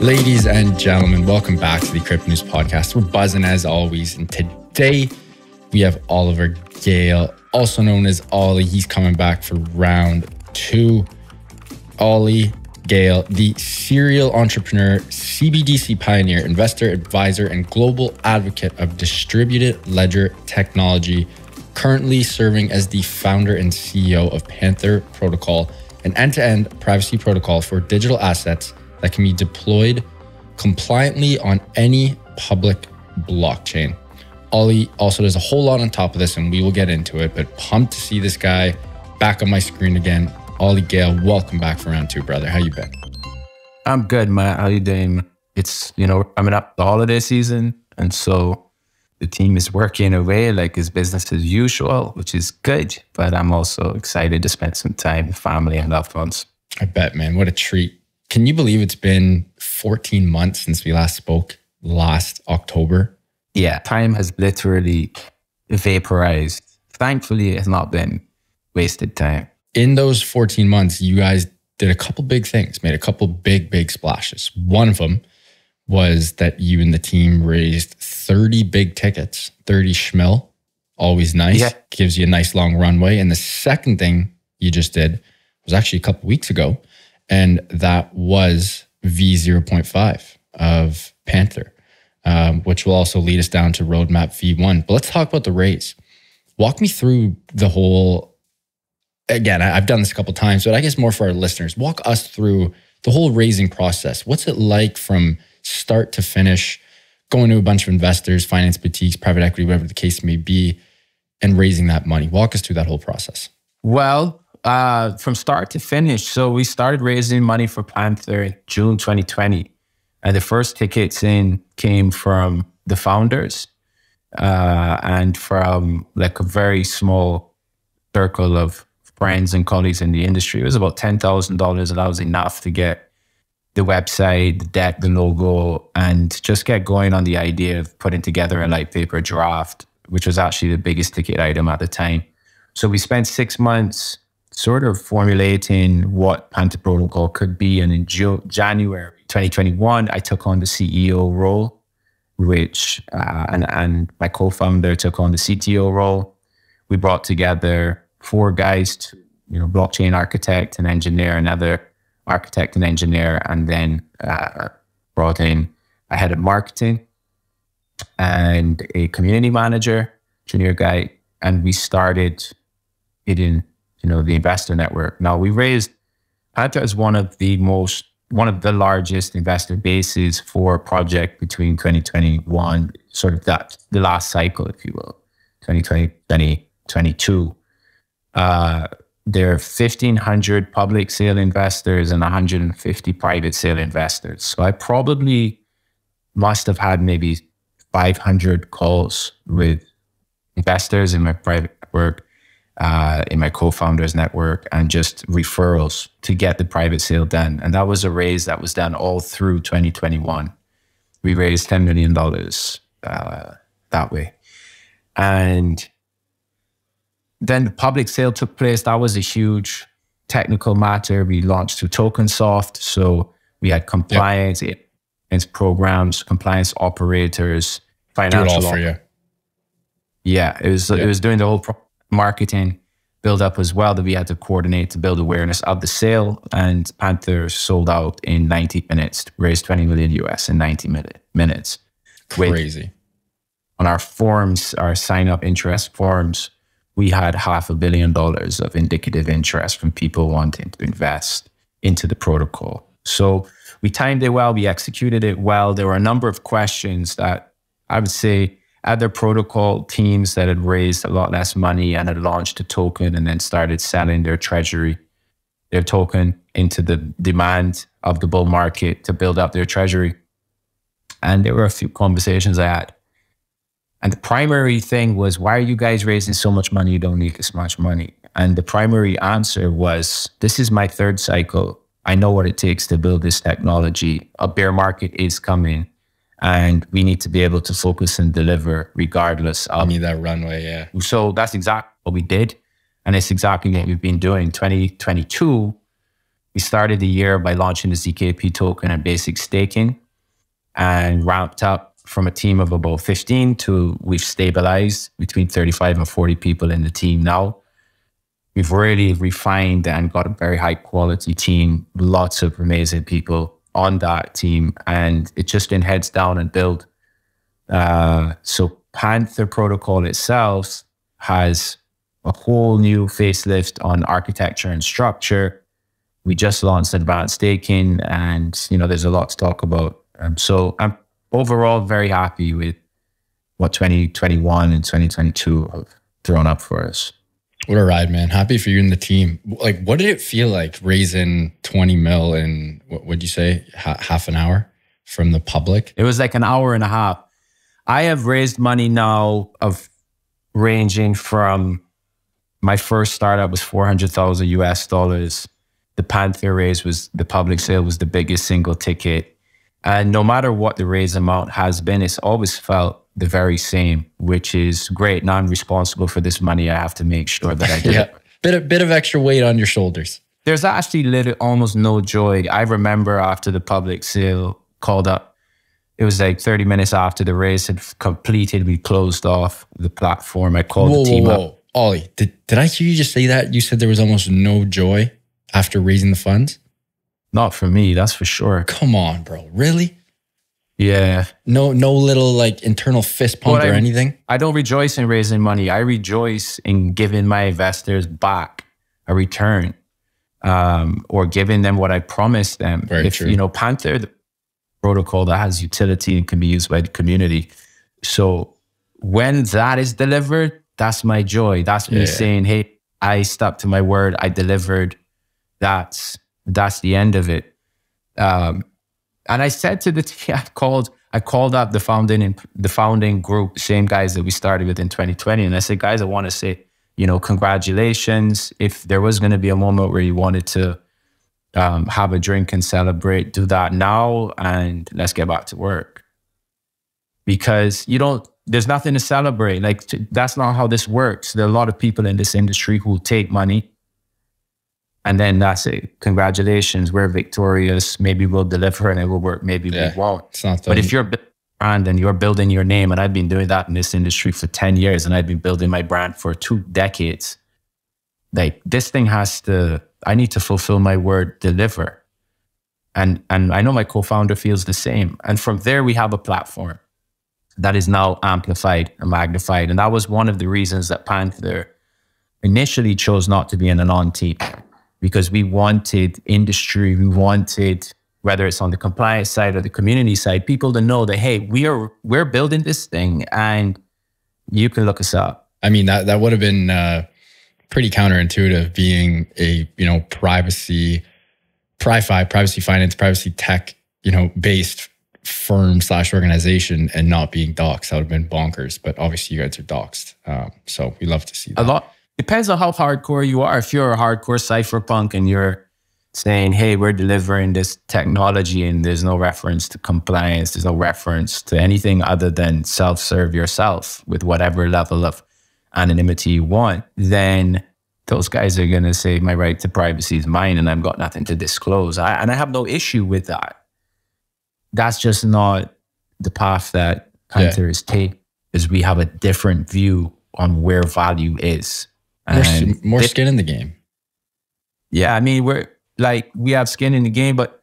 Ladies and gentlemen, welcome back to the Crypto News Podcast. We're buzzing as always, and today we have Oliver Gale, also known as Ollie. He's coming back for round two. Ollie Gale, the serial entrepreneur, CBDC pioneer, investor, advisor, and global advocate of distributed ledger technology, currently serving as the founder and CEO of Panther Protocol, an end to end privacy protocol for digital assets that can be deployed compliantly on any public blockchain. Ollie also does a whole lot on top of this, and we will get into it. But pumped to see this guy back on my screen again. Ollie Gale, welcome back for round two, brother. How you been? I'm good, man. How you doing? It's you know coming up the holiday season, and so the team is working away like it's business as usual, which is good. But I'm also excited to spend some time with family and loved ones. I bet, man. What a treat. Can you believe it's been 14 months since we last spoke last October? Yeah, time has literally vaporized. Thankfully, it's not been wasted time. In those 14 months, you guys did a couple big things, made a couple big, big splashes. One of them was that you and the team raised 30 big tickets, 30 schmil. Always nice. Yeah. Gives you a nice long runway. And the second thing you just did was actually a couple weeks ago and that was V0.5 of Panther, um, which will also lead us down to roadmap V1. But let's talk about the raise. Walk me through the whole. Again, I've done this a couple times, but I guess more for our listeners. Walk us through the whole raising process. What's it like from start to finish, going to a bunch of investors, finance boutiques, private equity, whatever the case may be, and raising that money? Walk us through that whole process. Well, uh, from start to finish. So we started raising money for Panther in June 2020. And the first tickets in came from the founders uh, and from like a very small circle of friends and colleagues in the industry. It was about $10,000 and that was enough to get the website, the deck, the logo, and just get going on the idea of putting together a light paper draft, which was actually the biggest ticket item at the time. So we spent six months sort of formulating what Panther Protocol could be. And in January 2021, I took on the CEO role, which, uh, and, and my co founder took on the CTO role. We brought together four guys to, you know, blockchain architect and engineer, another architect and engineer, and then uh, brought in a head of marketing and a community manager, junior guy. And we started it in you know, the investor network. Now we raised Panther is one of the most one of the largest investor bases for project between 2021, sort of that the last cycle, if you will, 2020, 2022. Uh, there are 1,500 public sale investors and 150 private sale investors. So I probably must have had maybe 500 calls with investors in my private network uh, in my co-founders network and just referrals to get the private sale done. And that was a raise that was done all through 2021. We raised $10 million uh, that way. And then the public sale took place. That was a huge technical matter. We launched through TokenSoft. So we had compliance yep. programs, compliance operators, financial. Do it all for you. Yeah, it was, yep. it was doing the whole pro- marketing build up as well that we had to coordinate to build awareness of the sale. And Panther sold out in 90 minutes, raised 20 million US in 90 minute, minutes. Crazy. With, on our forms, our sign up interest forms, we had half a billion dollars of indicative interest from people wanting to invest into the protocol. So we timed it well, we executed it well. There were a number of questions that I would say other protocol teams that had raised a lot less money and had launched a token and then started selling their treasury, their token into the demand of the bull market to build up their treasury. And there were a few conversations I had. And the primary thing was, why are you guys raising so much money? You don't need this much money. And the primary answer was, this is my third cycle. I know what it takes to build this technology. A bear market is coming and we need to be able to focus and deliver regardless of need that runway yeah. So that's exactly what we did and it's exactly what we've been doing. 2022 we started the year by launching the ZKP token and basic staking and ramped up from a team of about 15 to we've stabilized between 35 and 40 people in the team now. We've really refined and got a very high quality team, lots of amazing people on that team, and it's just been heads down and build. Uh, so Panther protocol itself has a whole new facelift on architecture and structure. We just launched advanced staking, and you know there's a lot to talk about. Um, so I'm overall very happy with what 2021 and 2022 have thrown up for us. What a ride, man. Happy for you and the team. Like, what did it feel like raising 20 mil in, what would you say, half an hour from the public? It was like an hour and a half. I have raised money now of ranging from my first startup was 400,000 US dollars. The Panther raise was the public sale was the biggest single ticket. And no matter what the raise amount has been, it's always felt the very same, which is great. Now I'm responsible for this money. I have to make sure that I get yeah. Bit of, bit of extra weight on your shoulders. There's actually little, almost no joy. I remember after the public sale called up, it was like 30 minutes after the race had completed. We closed off the platform. I called whoa, the team whoa, whoa. up. Ollie, did, did I hear you just say that? You said there was almost no joy after raising the funds? Not for me, that's for sure. Come on, bro. Really? Yeah. No, no little like internal fist pump or I, anything. I don't rejoice in raising money. I rejoice in giving my investors back a return, um, or giving them what I promised them. Very if, true. You know, Panther, the protocol that has utility and can be used by the community. So when that is delivered, that's my joy. That's me yeah. saying, "Hey, I stuck to my word. I delivered." That's that's the end of it. Um, and I said to the team, I called, I called up the founding the founding group, same guys that we started with in 2020, and I said, guys, I want to say, you know, congratulations. If there was going to be a moment where you wanted to um, have a drink and celebrate, do that now, and let's get back to work. Because you don't, there's nothing to celebrate. Like that's not how this works. There are a lot of people in this industry who take money and then that's it. Congratulations, we're victorious. Maybe we'll deliver and it will work. Maybe yeah, we won't. But if you're brand and you're building your name, and I've been doing that in this industry for 10 years and I've been building my brand for two decades, like this thing has to, I need to fulfill my word, deliver. And, and I know my co-founder feels the same. And from there, we have a platform that is now amplified and magnified. And that was one of the reasons that Panther initially chose not to be in an on team because we wanted industry, we wanted whether it's on the compliance side or the community side, people to know that hey, we are we're building this thing and you can look us up. I mean that that would have been uh, pretty counterintuitive being a you know privacy, pri-fi, privacy finance, privacy tech, you know based firm slash organization and not being doxxed. That would have been bonkers. But obviously you guys are doxxed, um, so we love to see that. A lot Depends on how hardcore you are. If you're a hardcore cypherpunk and you're saying, hey, we're delivering this technology and there's no reference to compliance, there's no reference to anything other than self serve yourself with whatever level of anonymity you want, then those guys are going to say, my right to privacy is mine and I've got nothing to disclose. I, and I have no issue with that. That's just not the path that Panther yeah. is taking, is we have a different view on where value is. More, more skin in the game. Yeah, I mean, we're like we have skin in the game, but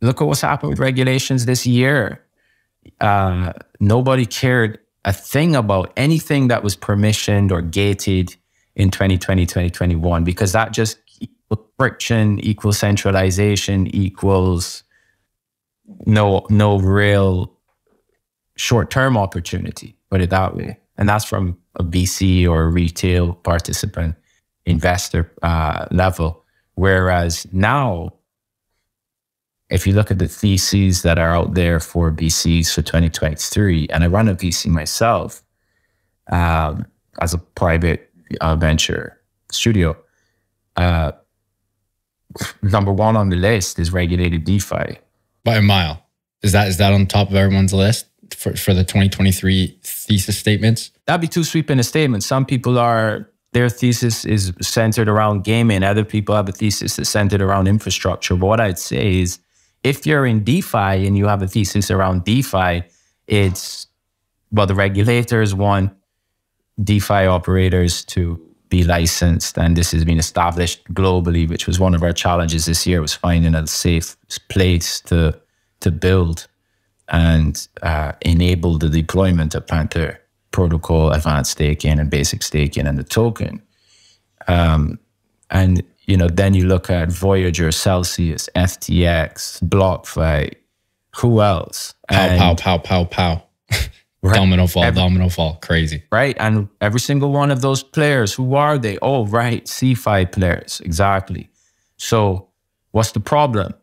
look at what's happened with regulations this year. Uh, nobody cared a thing about anything that was permissioned or gated in 2020, 2021, because that just equals friction equals centralization equals no no real short term opportunity. Put it that way, and that's from a VC or retail participant investor uh, level. Whereas now, if you look at the theses that are out there for VCs for 2023, and I run a VC myself um, as a private uh, venture studio, uh, number one on the list is regulated DeFi. By a mile. Is that is that on top of everyone's list? For, for the 2023 thesis statements? That'd be too sweeping a statement. Some people are their thesis is centered around gaming. Other people have a thesis that's centered around infrastructure. But what I'd say is if you're in DeFi and you have a thesis around DeFi, it's well, the regulators want DeFi operators to be licensed, and this has been established globally, which was one of our challenges this year was finding a safe place to to build and uh, enable the deployment of Panther protocol, advanced staking, and basic staking, and the token. Um, and you know, then you look at Voyager, Celsius, FTX, BlockFi. Who else? Pow, and, pow, pow, pow, pow. Right. Domino fall, every, domino fall, crazy. Right. And every single one of those players, who are they? Oh, right, CeFi players. Exactly. So what's the problem?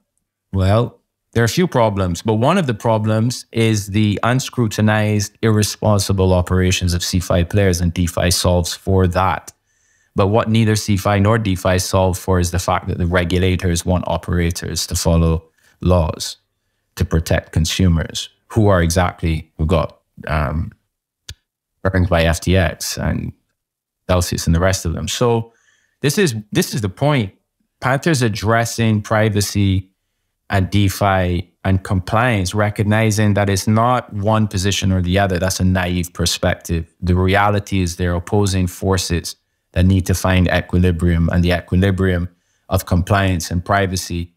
Well, there are a few problems, but one of the problems is the unscrutinized, irresponsible operations of CeFi players, and DeFi solves for that. But what neither CeFi nor DeFi solve for is the fact that the regulators want operators to follow laws to protect consumers who are exactly who got um, burned by FTX and Celsius and the rest of them. So this is this is the point. Panther's addressing privacy and DeFi and compliance, recognizing that it's not one position or the other. That's a naive perspective. The reality is they're opposing forces that need to find equilibrium, and the equilibrium of compliance and privacy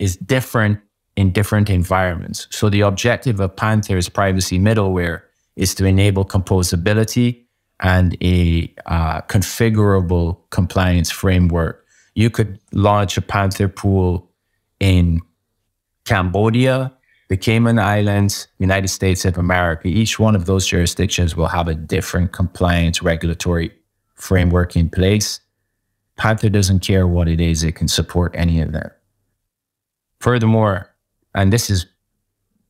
is different in different environments. So the objective of Panther's privacy middleware is to enable composability and a uh, configurable compliance framework. You could launch a Panther pool in Cambodia, the Cayman Islands, United States of America. Each one of those jurisdictions will have a different compliance regulatory framework in place. Panther doesn't care what it is, it can support any of them. Furthermore, and this is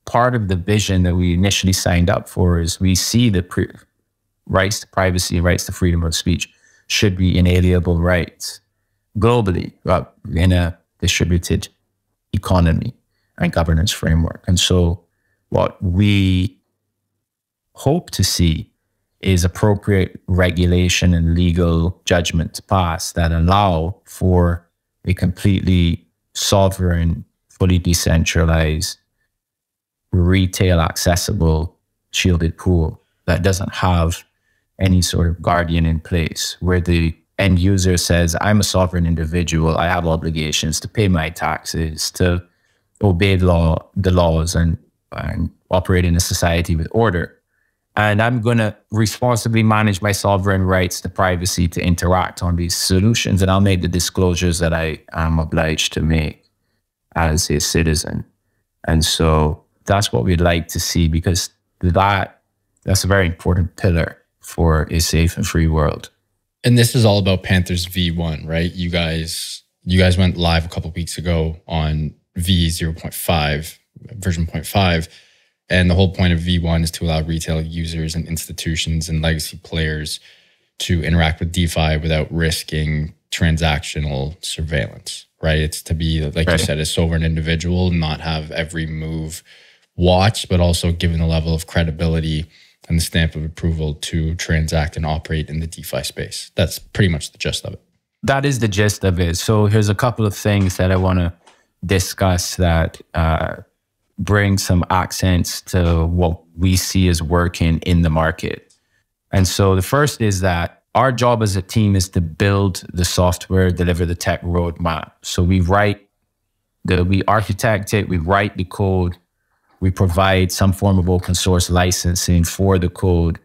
part of the vision that we initially signed up for is we see the rights to privacy, rights to freedom of speech should be inalienable rights globally uh, in a distributed economy and governance framework. And so what we hope to see is appropriate regulation and legal judgments passed that allow for a completely sovereign fully decentralized, retail accessible shielded pool that doesn't have any sort of guardian in place where the end user says, I'm a sovereign individual. I have obligations to pay my taxes, to obey the law, the laws and, and operate in a society with order. And I'm going to responsibly manage my sovereign rights to privacy to interact on these solutions. And I'll make the disclosures that I am obliged to make as a citizen. And so that's what we'd like to see because that that's a very important pillar for a safe and free world. And this is all about Panthers V1, right? You guys you guys went live a couple weeks ago on V 0.5, version 0.5. And the whole point of V1 is to allow retail users and institutions and legacy players to interact with DeFi without risking transactional surveillance right? It's to be, like right. you said, a sovereign individual, not have every move watched, but also given the level of credibility and the stamp of approval to transact and operate in the DeFi space. That's pretty much the gist of it. That is the gist of it. So here's a couple of things that I want to discuss that uh, bring some accents to what we see as working in the market. And so the first is that our job as a team is to build the software, deliver the tech roadmap. So we write the, we architect it, we write the code, we provide some form of open source licensing for the code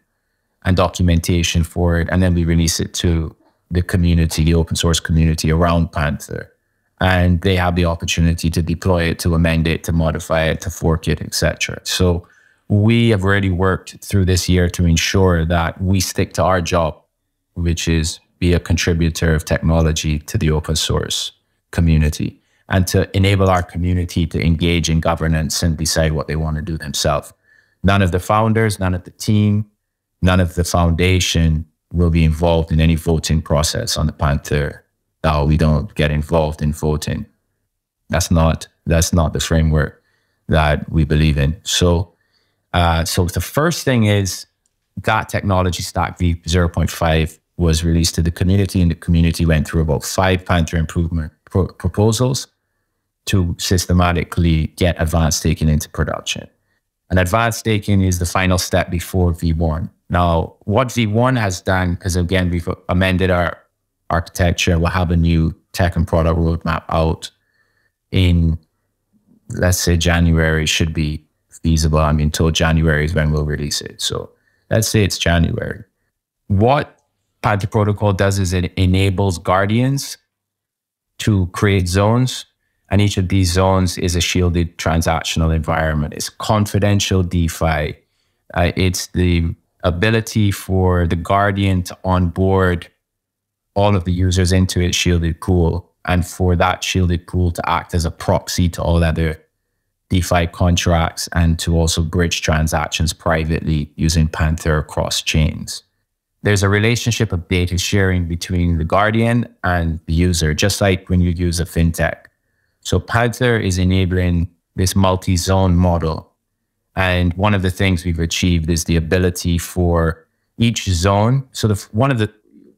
and documentation for it, and then we release it to the community, the open source community around Panther. And they have the opportunity to deploy it, to amend it, to modify it, to fork it, etc. So we have already worked through this year to ensure that we stick to our job which is be a contributor of technology to the open source community and to enable our community to engage in governance and decide what they want to do themselves. None of the founders, none of the team, none of the foundation will be involved in any voting process on the Panther. No, we don't get involved in voting. That's not that's not the framework that we believe in. So, uh, so the first thing is that technology stack v 0.5 was released to the community, and the community went through about five Panther improvement pro- proposals to systematically get advanced staking into production. And advanced staking is the final step before V1. Now, what V1 has done, because again, we've amended our architecture, we'll have a new tech and product roadmap out in, let's say, January should be feasible. I mean, until January is when we'll release it. So let's say it's January. What Panther Protocol does is it enables guardians to create zones. And each of these zones is a shielded transactional environment. It's confidential DeFi. Uh, it's the ability for the guardian to onboard all of the users into its shielded pool and for that shielded pool to act as a proxy to all other DeFi contracts and to also bridge transactions privately using Panther across chains there's a relationship of data sharing between the guardian and the user, just like when you use a fintech. So Panther is enabling this multi-zone model. And one of the things we've achieved is the ability for each zone. So the, one of the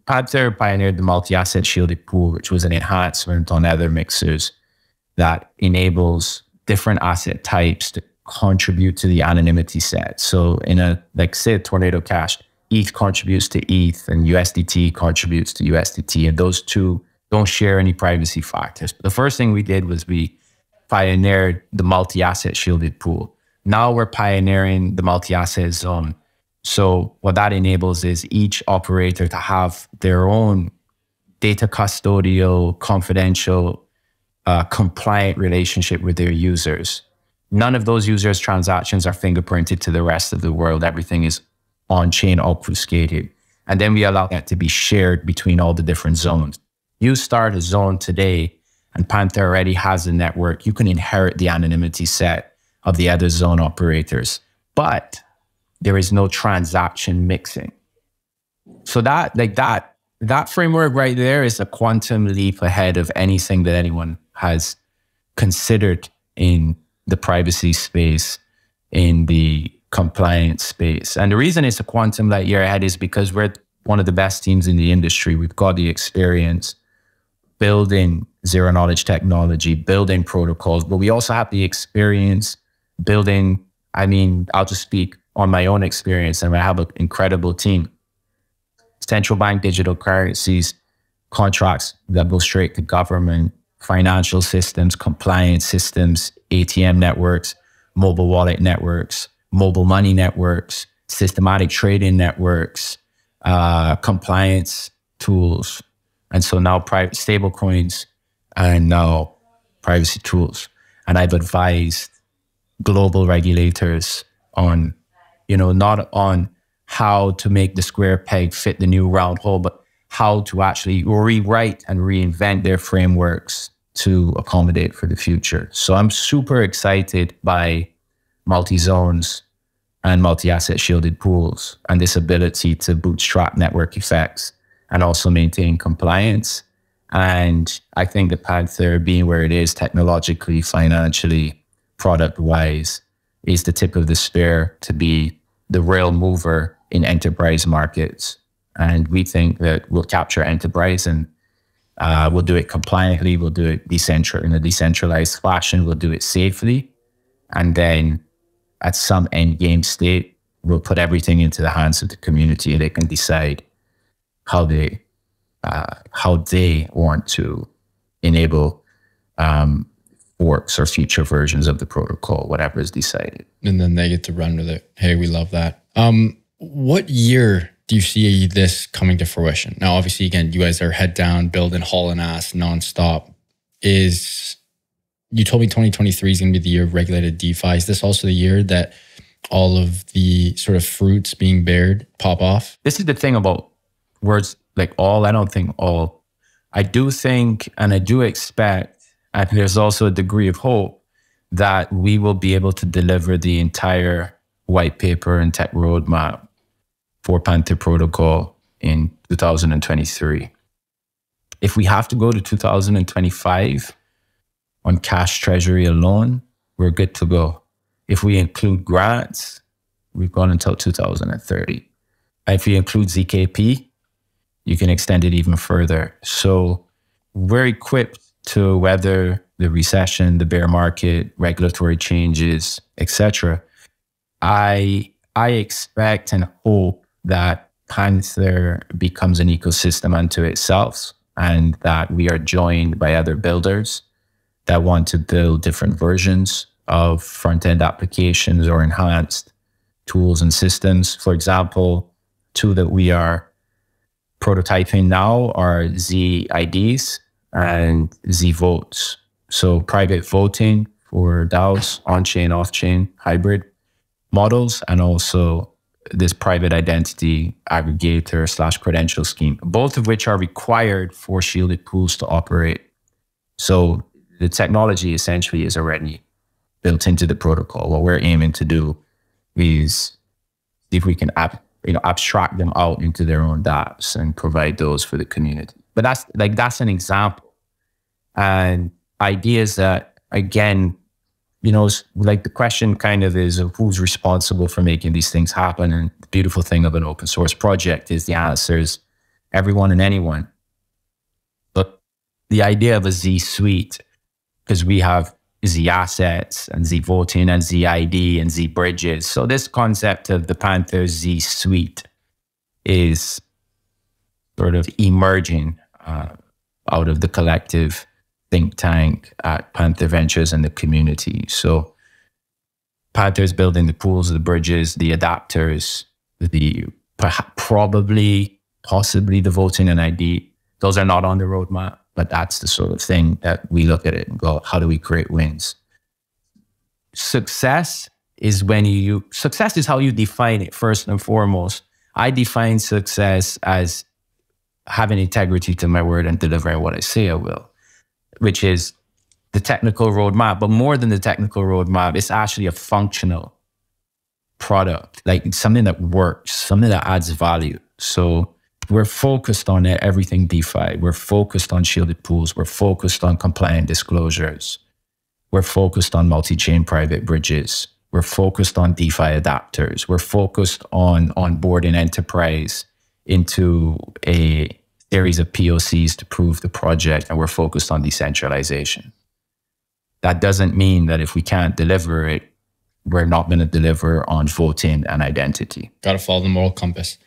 Panther pioneered the multi-asset shielded pool, which was an enhancement on other mixers that enables different asset types to contribute to the anonymity set. So in a like say Tornado Cash, ETH contributes to ETH and USDT contributes to USDT. And those two don't share any privacy factors. But the first thing we did was we pioneered the multi asset shielded pool. Now we're pioneering the multi asset zone. So, what that enables is each operator to have their own data custodial, confidential, uh, compliant relationship with their users. None of those users' transactions are fingerprinted to the rest of the world. Everything is on chain obfuscated. And then we allow that to be shared between all the different zones. You start a zone today and Panther already has a network. You can inherit the anonymity set of the other zone operators, but there is no transaction mixing. So that, like that, that framework right there is a quantum leap ahead of anything that anyone has considered in the privacy space, in the compliance space. And the reason it's a quantum light year ahead is because we're one of the best teams in the industry. We've got the experience building zero knowledge technology, building protocols, but we also have the experience building. I mean, I'll just speak on my own experience, and I have an incredible team. Central bank digital currencies, contracts that go straight to government, financial systems, compliance systems, ATM networks, mobile wallet networks, mobile money networks, systematic trading networks, uh, compliance tools. And so now private stable coins and now privacy tools. And I've advised global regulators on, you know, not on how to make the square peg fit the new round hole, but how to actually rewrite and reinvent their frameworks to accommodate for the future. So I'm super excited by multi zones and multi asset shielded pools and this ability to bootstrap network effects and also maintain compliance. And I think the Panther being where it is technologically, financially, product wise, is the tip of the spear to be the real mover in enterprise markets. And we think that we'll capture enterprise and uh, we'll do it compliantly, we'll do it decentral in a decentralized fashion, we'll do it safely. And then at some end game state, we'll put everything into the hands of the community and they can decide how they uh, how they want to enable um, forks or future versions of the protocol, whatever is decided. And then they get to run with it. Hey, we love that. Um, what year do you see this coming to fruition? Now, obviously, again, you guys are head down, building, hauling ass nonstop. Is you told me 2023 is going to be the year of regulated DeFi. Is this also the year that all of the sort of fruits being bared pop off? This is the thing about words like all. I don't think all. I do think and I do expect, and there's also a degree of hope that we will be able to deliver the entire white paper and tech roadmap for Panther Protocol in 2023. If we have to go to 2025, on cash treasury alone, we're good to go. If we include grants, we've gone until 2030. If we include ZKP, you can extend it even further. So we're equipped to weather the recession, the bear market, regulatory changes, etc. I I expect and hope that Panther becomes an ecosystem unto itself and that we are joined by other builders that want to build different versions of front end applications or enhanced tools and systems. For example, two that we are prototyping now are ZIDs and Z votes. So private voting for DAOs, on chain, off chain, hybrid models, and also this private identity aggregator slash credential scheme, both of which are required for shielded pools to operate. So the technology essentially is already built into the protocol. What we're aiming to do is see if we can ab- you know abstract them out into their own dApps and provide those for the community. But that's like that's an example. And ideas that again, you know, like the question kind of is of who's responsible for making these things happen. And the beautiful thing of an open source project is the answer is everyone and anyone. But the idea of a Z suite, because we have Z assets and Z voting and Z ID and Z bridges. So this concept of the Panther Z suite is sort of emerging uh, out of the collective think tank at Panther Ventures and the community. So Panther's building the pools, the bridges, the adapters, the probably, possibly the voting and ID. Those are not on the roadmap. But that's the sort of thing that we look at it and go, how do we create wins? Success is when you, success is how you define it first and foremost. I define success as having integrity to my word and delivering what I say I will, which is the technical roadmap. But more than the technical roadmap, it's actually a functional product, like something that works, something that adds value. So we're focused on everything DeFi. We're focused on shielded pools. We're focused on compliant disclosures. We're focused on multi-chain private bridges. We're focused on DeFi adapters. We're focused on onboarding enterprise into a series of POCs to prove the project, and we're focused on decentralization. That doesn't mean that if we can't deliver it, we're not going to deliver on voting and identity. Got to follow the moral compass.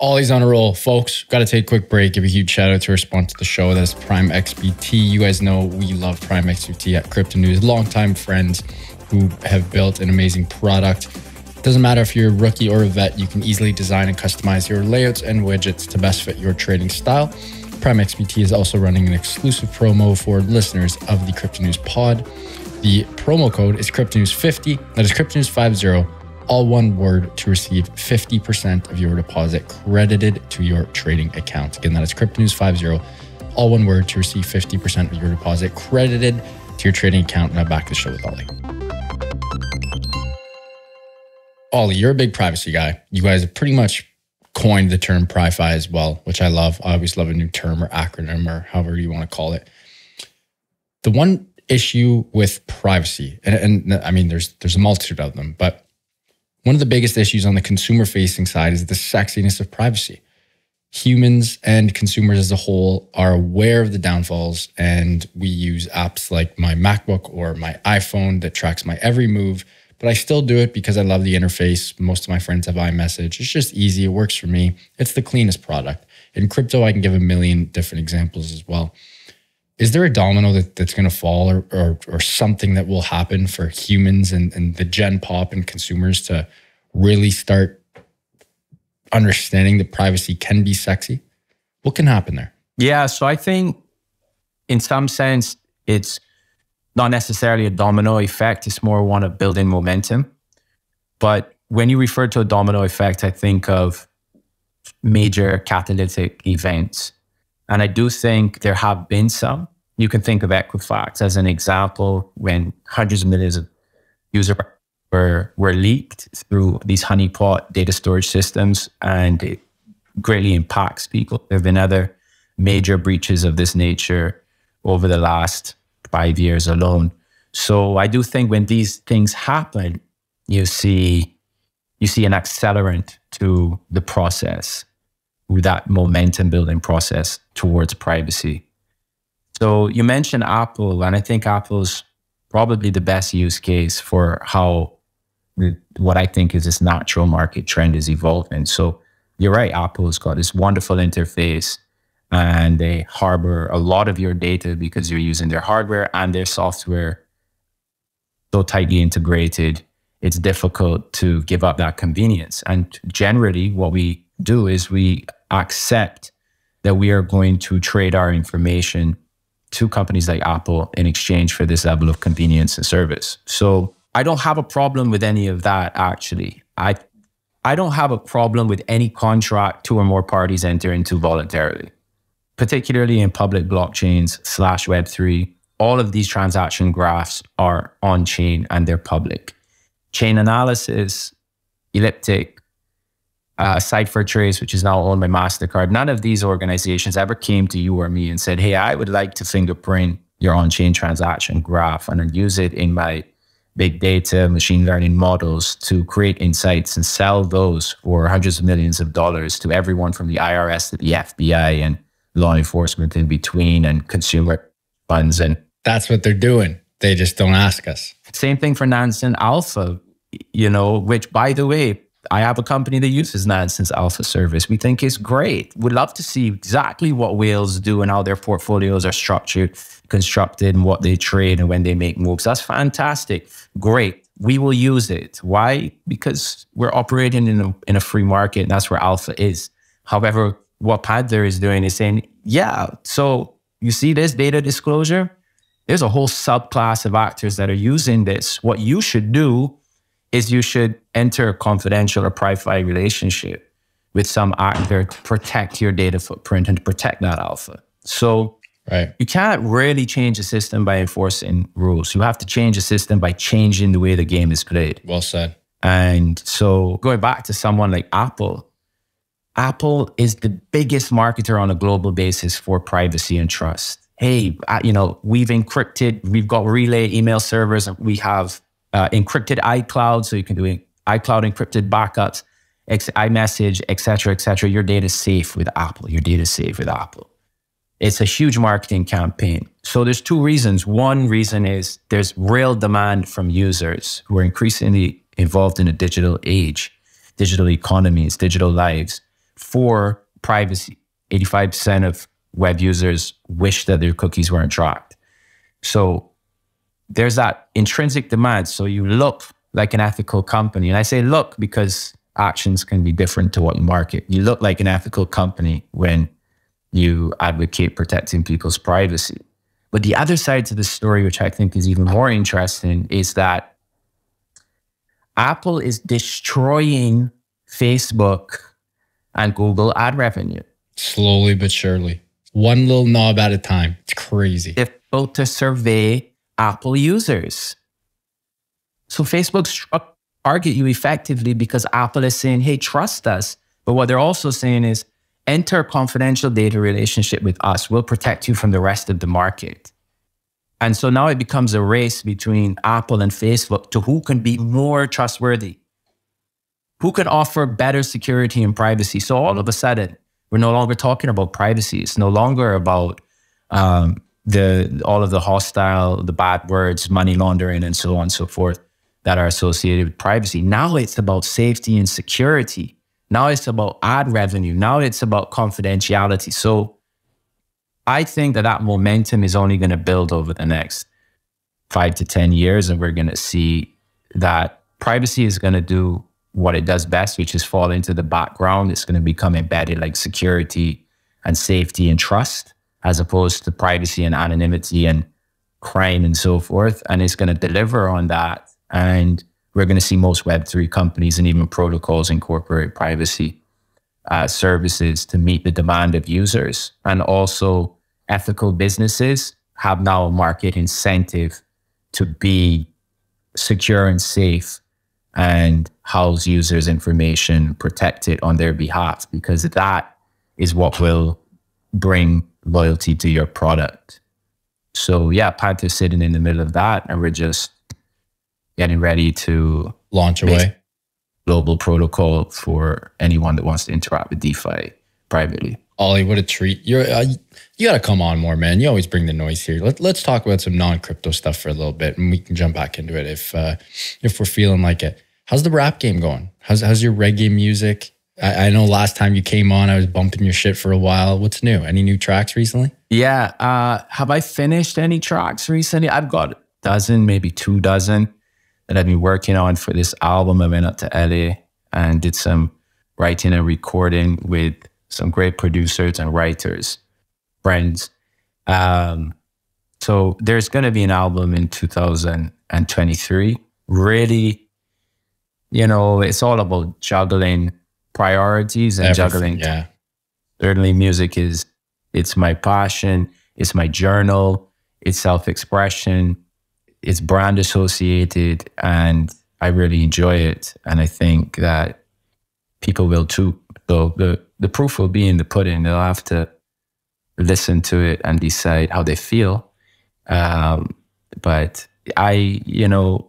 Ollie's on a roll, folks. Got to take a quick break. Give a huge shout out to our sponsor the show. That's Prime XBT. You guys know we love Prime XBT at Crypto News. Longtime friends who have built an amazing product. Doesn't matter if you're a rookie or a vet, you can easily design and customize your layouts and widgets to best fit your trading style. Prime XBT is also running an exclusive promo for listeners of the Crypto News pod. The promo code is Crypto News 50. That is Crypto News 50 all one word to receive 50% of your deposit credited to your trading account. Again, that is Crypto News 50, all one word to receive 50% of your deposit credited to your trading account. Now back to the show with Ollie. Ollie, you're a big privacy guy. You guys have pretty much coined the term PriFi as well, which I love. I always love a new term or acronym or however you want to call it. The one issue with privacy, and, and I mean, there's there's a multitude of them, but one of the biggest issues on the consumer facing side is the sexiness of privacy. Humans and consumers as a whole are aware of the downfalls, and we use apps like my MacBook or my iPhone that tracks my every move. But I still do it because I love the interface. Most of my friends have iMessage. It's just easy. It works for me. It's the cleanest product. In crypto, I can give a million different examples as well is there a domino that, that's going to fall or, or, or something that will happen for humans and, and the gen pop and consumers to really start understanding that privacy can be sexy what can happen there yeah so i think in some sense it's not necessarily a domino effect it's more one of building momentum but when you refer to a domino effect i think of major catalytic events and I do think there have been some. You can think of Equifax as an example when hundreds of millions of users were, were leaked through these honeypot data storage systems and it greatly impacts people. There have been other major breaches of this nature over the last five years alone. So I do think when these things happen, you see you see an accelerant to the process with that momentum building process towards privacy. So you mentioned Apple, and I think Apple's probably the best use case for how what I think is this natural market trend is evolving. So you're right, Apple's got this wonderful interface and they harbor a lot of your data because you're using their hardware and their software so tightly integrated. It's difficult to give up that convenience. And generally, what we do is we accept that we are going to trade our information to companies like Apple in exchange for this level of convenience and service. So I don't have a problem with any of that actually. I I don't have a problem with any contract two or more parties enter into voluntarily, particularly in public blockchains slash Web3. All of these transaction graphs are on chain and they're public. Chainalysis, Elliptic, uh, CipherTrace, which is now owned by MasterCard, none of these organizations ever came to you or me and said, Hey, I would like to fingerprint your on chain transaction graph and then use it in my big data, machine learning models to create insights and sell those for hundreds of millions of dollars to everyone from the IRS to the FBI and law enforcement in between and consumer funds. And that's what they're doing. They just don't ask us. Same thing for Nansen Alpha, you know, which by the way, I have a company that uses Nansen's Alpha service. We think it's great. We'd love to see exactly what whales do and how their portfolios are structured, constructed, and what they trade and when they make moves. That's fantastic. Great. We will use it. Why? Because we're operating in a, in a free market and that's where Alpha is. However, what Panther is doing is saying, yeah, so you see this data disclosure? There's a whole subclass of actors that are using this. What you should do is you should enter a confidential or private relationship with some actor to protect your data footprint and to protect that alpha. So right. you can't really change a system by enforcing rules. You have to change a system by changing the way the game is played. Well said. And so going back to someone like Apple, Apple is the biggest marketer on a global basis for privacy and trust. Hey, you know, we've encrypted, we've got relay email servers, we have uh, encrypted iCloud, so you can do iCloud encrypted backups, iMessage, etc., etc. Your data is safe with Apple. Your data is safe with Apple. It's a huge marketing campaign. So there's two reasons. One reason is there's real demand from users who are increasingly involved in a digital age, digital economies, digital lives for privacy. 85% of web users wish that their cookies weren't tracked. So there's that intrinsic demand. So you look like an ethical company. And I say look because actions can be different to what you market. You look like an ethical company when you advocate protecting people's privacy. But the other side to the story, which I think is even more interesting, is that Apple is destroying Facebook and Google ad revenue. Slowly but surely. One little knob at a time. It's crazy. If both to survey Apple users. So Facebook struck target you effectively because Apple is saying, hey, trust us. But what they're also saying is enter a confidential data relationship with us. We'll protect you from the rest of the market. And so now it becomes a race between Apple and Facebook to who can be more trustworthy, who can offer better security and privacy. So all of a sudden, we're no longer talking about privacy. It's no longer about um, the all of the hostile, the bad words, money laundering, and so on and so forth that are associated with privacy. Now it's about safety and security. Now it's about ad revenue. Now it's about confidentiality. So I think that that momentum is only going to build over the next five to 10 years. And we're going to see that privacy is going to do what it does best, which is fall into the background. It's going to become embedded like security and safety and trust as opposed to privacy and anonymity and crime and so forth. And it's going to deliver on that. And we're going to see most Web3 companies and even protocols incorporate privacy uh, services to meet the demand of users. And also, ethical businesses have now a market incentive to be secure and safe and house users' information, protect it on their behalf, because that is what will bring loyalty to your product. So yeah, Panther's sitting in the middle of that, and we're just getting ready to launch away global protocol for anyone that wants to interact with DeFi privately. Ollie, what a treat! You're uh, you got to come on more, man. You always bring the noise here. Let, let's talk about some non crypto stuff for a little bit, and we can jump back into it if uh, if we're feeling like it. How's the rap game going? How's how's your reggae music? I, I know last time you came on, I was bumping your shit for a while. What's new? Any new tracks recently? Yeah. Uh, have I finished any tracks recently? I've got a dozen, maybe two dozen that I've been working on for this album. I went up to LA and did some writing and recording with some great producers and writers, friends. Um, so there's going to be an album in 2023. Really, you know, it's all about juggling priorities and Everything, juggling. Yeah. Certainly, music is it's my passion. It's my journal. It's self-expression. It's brand associated, and I really enjoy it. And I think that people will too. So the the proof will be in the pudding. They'll have to listen to it and decide how they feel. Um, but I, you know,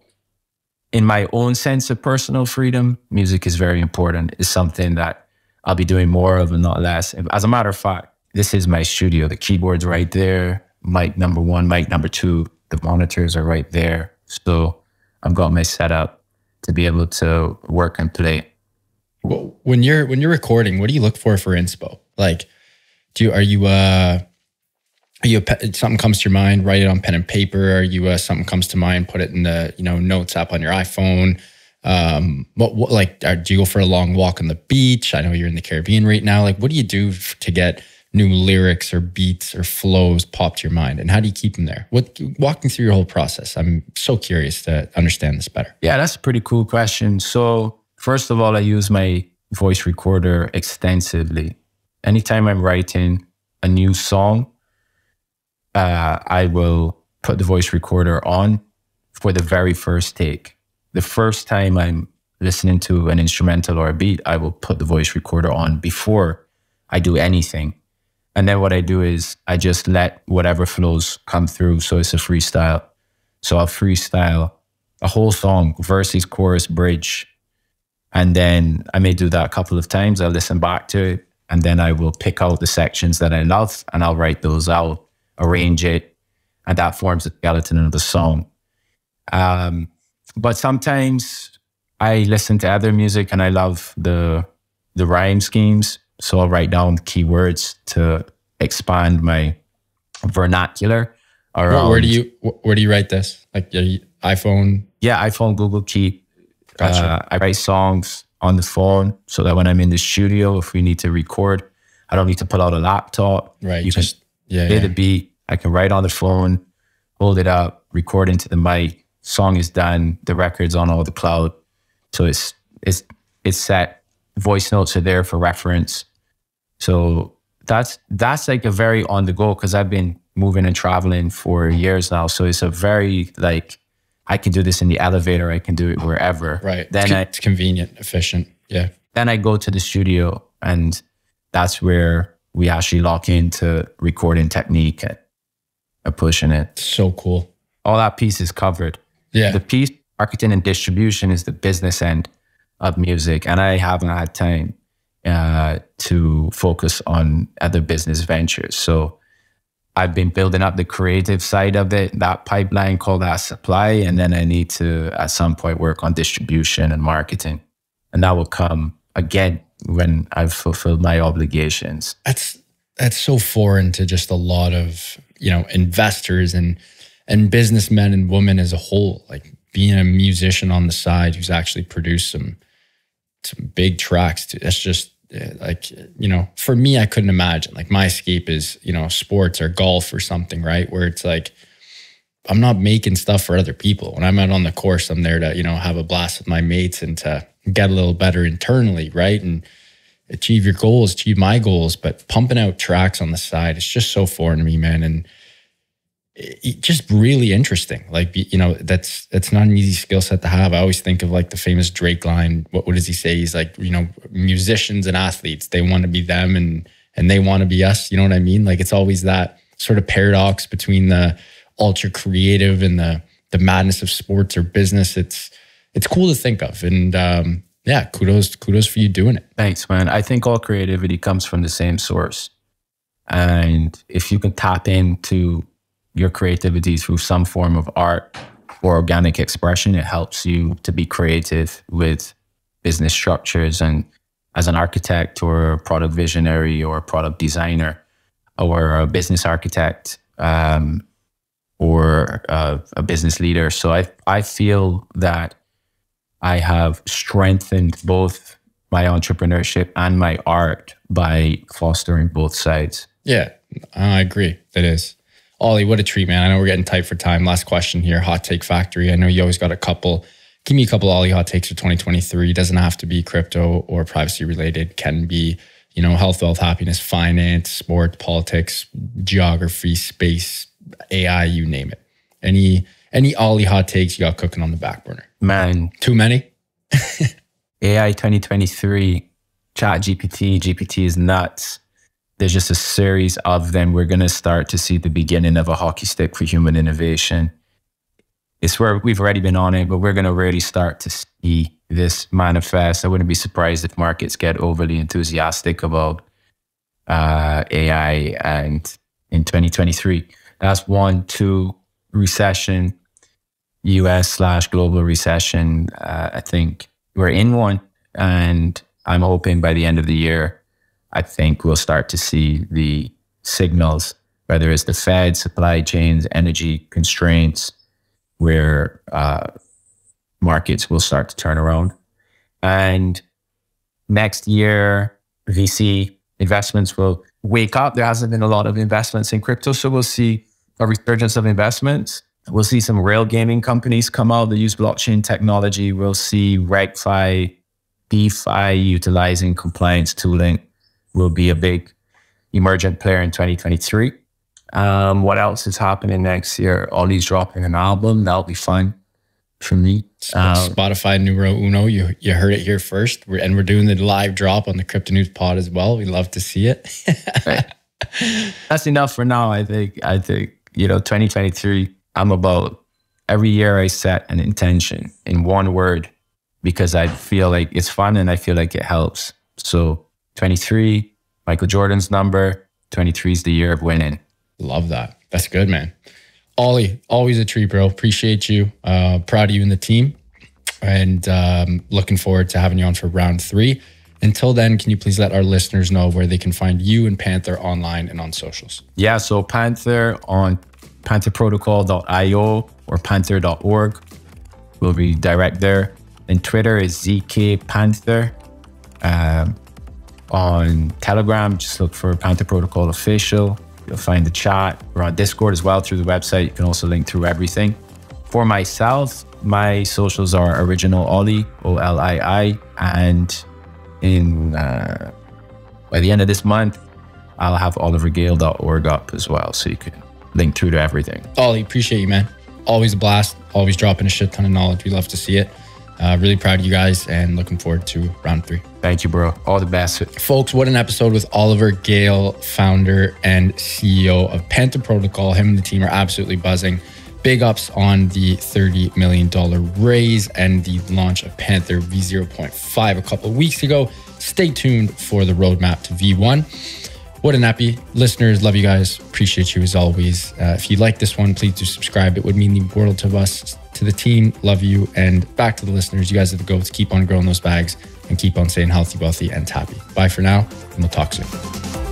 in my own sense of personal freedom, music is very important. It's something that I'll be doing more of and not less. As a matter of fact, this is my studio. The keyboard's right there. Mic number one, mic number two. The monitors are right there. So I've got my setup to be able to work and play. Well, when you're when you're recording, what do you look for for inspo? Like, do you are you uh you something comes to your mind, write it on pen and paper? Are you uh, something comes to mind, put it in the you know notes app on your iPhone? Um, what, what like are, do you go for a long walk on the beach? I know you're in the Caribbean right now. Like, what do you do to get new lyrics or beats or flows pop to your mind, and how do you keep them there? What walk me through your whole process? I'm so curious to understand this better. Yeah, that's a pretty cool question. So, first of all, I use my voice recorder extensively. Anytime I'm writing a new song, uh, I will put the voice recorder on for the very first take. The first time I'm listening to an instrumental or a beat, I will put the voice recorder on before I do anything. And then what I do is I just let whatever flows come through. So it's a freestyle. So I'll freestyle a whole song, verses, chorus, bridge. And then I may do that a couple of times. I'll listen back to it. And then I will pick out the sections that I love and I'll write those out, arrange it. And that forms the skeleton of the song. Um, but sometimes I listen to other music and I love the the rhyme schemes. So I'll write down keywords to expand my vernacular. Where, where do you where do you write this? Like are you, iPhone? Yeah, iPhone, Google Keep. Gotcha. Uh, I write songs on the phone so that when I'm in the studio, if we need to record, I don't need to pull out a laptop. Right. You just yeah. play yeah. the beat. I can write on the phone, hold it up, record into the mic. Song is done. The record's on all the cloud, so it's it's it's set. Voice notes are there for reference. So that's that's like a very on the go because I've been moving and traveling for years now. So it's a very like I can do this in the elevator. I can do it wherever. Right. Then it's, I it's convenient, efficient. Yeah. then I go to the studio and that's where we actually lock into recording technique and, and pushing it. So cool. All that piece is covered. Yeah. The piece marketing and distribution is the business end of music, and I haven't had time uh, to focus on other business ventures. So I've been building up the creative side of it, that pipeline, called that supply, and then I need to at some point work on distribution and marketing, and that will come again when I've fulfilled my obligations. that's that's so foreign to just a lot of you know investors and and businessmen and women as a whole like being a musician on the side who's actually produced some some big tracks. That's just uh, like you know for me i couldn't imagine. Like my escape is you know sports or golf or something right? Where it's like i'm not making stuff for other people when i'm out on the course i'm there to you know have a blast with my mates and to get a little better internally right and achieve your goals, achieve my goals, but pumping out tracks on the side, it's just so foreign to me, man. And it, just really interesting. Like, you know, that's, that's not an easy skill set to have. I always think of like the famous Drake line. What, what does he say? He's like, you know, musicians and athletes, they want to be them and, and they want to be us. You know what I mean? Like it's always that sort of paradox between the ultra creative and the, the madness of sports or business. It's, it's cool to think of. And, um, yeah, kudos, kudos for you doing it. Thanks, man. I think all creativity comes from the same source. And if you can tap into your creativity through some form of art or organic expression, it helps you to be creative with business structures. And as an architect or a product visionary or a product designer or a business architect um, or a, a business leader. So I, I feel that I have strengthened both my entrepreneurship and my art by fostering both sides. Yeah, I agree. That is. Ollie, what a treat, man. I know we're getting tight for time. Last question here Hot Take Factory. I know you always got a couple. Give me a couple Ollie hot takes for 2023. Doesn't have to be crypto or privacy related, can be, you know, health, wealth, happiness, finance, sport, politics, geography, space, AI, you name it. Any any Ollie hot takes you got cooking on the back burner? Man, Too many? AI 2023, Chat GPT, GPT is nuts. There's just a series of them. We're going to start to see the beginning of a hockey stick for human innovation. It's where we've already been on it, but we're going to really start to see this manifest. I wouldn't be surprised if markets get overly enthusiastic about uh, AI and in 2023. That's one, two, recession, US slash global recession. Uh, I think we're in one, and I'm hoping by the end of the year, I think we'll start to see the signals, whether it's the Fed, supply chains, energy constraints, where uh, markets will start to turn around. And next year, VC investments will wake up. There hasn't been a lot of investments in crypto, so we'll see a resurgence of investments. We'll see some rail gaming companies come out that use blockchain technology. We'll see RegFi, DeFi utilizing compliance tooling will be a big emergent player in 2023. Um, what else is happening next year? Ollie's dropping an album. That'll be fun for me. Um, Spotify numero uno. You you heard it here first, we're, and we're doing the live drop on the Crypto News Pod as well. We love to see it. that's enough for now. I think. I think you know, 2023. I'm about every year I set an intention in one word because I feel like it's fun and I feel like it helps. So 23, Michael Jordan's number. 23 is the year of winning. Love that. That's good, man. Ollie, always a treat, bro. Appreciate you. Uh, proud of you and the team. And um, looking forward to having you on for round three. Until then, can you please let our listeners know where they can find you and Panther online and on socials? Yeah, so Panther on pantherprotocol.io or panther.org We'll be direct there. And Twitter is zkpanther. Um, on Telegram, just look for Panther Protocol Official. You'll find the chat. We're on Discord as well through the website. You can also link through everything. For myself, my socials are original Ollie, O L I I. And in uh, by the end of this month, I'll have olivergale.org up as well. So you can link through to everything. Ollie, appreciate you, man. Always a blast. Always dropping a shit ton of knowledge. We love to see it. Uh, really proud of you guys and looking forward to round three. Thank you, bro. All the best. Folks, what an episode with Oliver Gale, founder and CEO of Panther Protocol. Him and the team are absolutely buzzing. Big ups on the $30 million raise and the launch of Panther V0.5 a couple of weeks ago. Stay tuned for the roadmap to V1. What a nappy. Listeners, love you guys. Appreciate you as always. Uh, if you like this one, please do subscribe. It would mean the world to us. To the team, love you. And back to the listeners, you guys are the goats. Keep on growing those bags and keep on staying healthy, wealthy, and happy. Bye for now, and we'll talk soon.